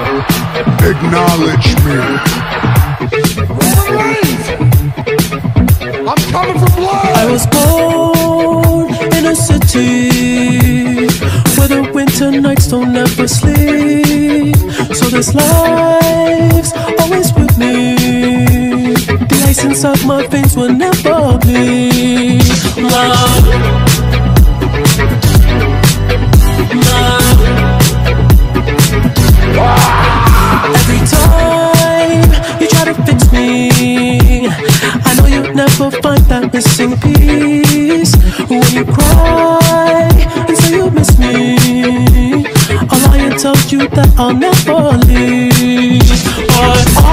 Acknowledge me. I'm coming for blood. I was born in a city where the winter nights don't ever sleep. So this life's always with me. The ice inside my veins will never bleed. I know you'll never find that missing piece. When you cry and say you miss me, I'll lie and tell you that I'll never leave. But